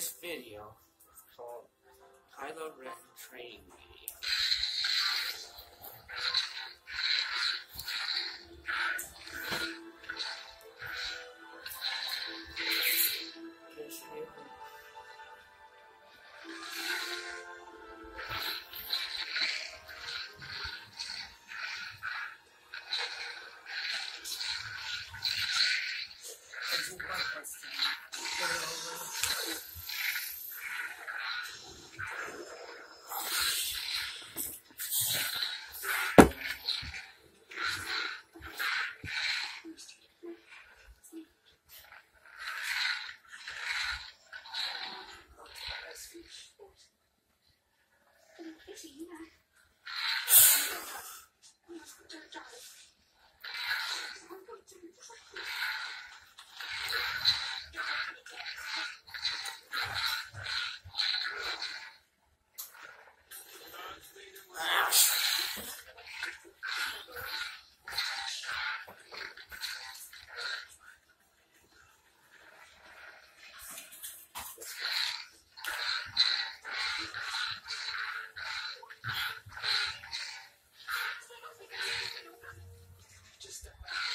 this video called Kylo Ren Training Video. Thank you. 行啊 next.